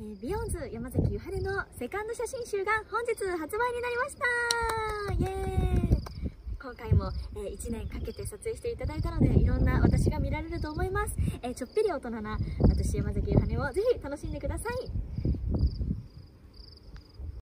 えー、ビヨンズ山崎ゆはるのセカンド写真集が本日発売になりました。イエーイ。今回も、えー、1年かけて撮影していただいたのでいろんな私が見られると思います、えー、ちょっぴり大人な私山﨑夢羽をぜひ楽しんでください。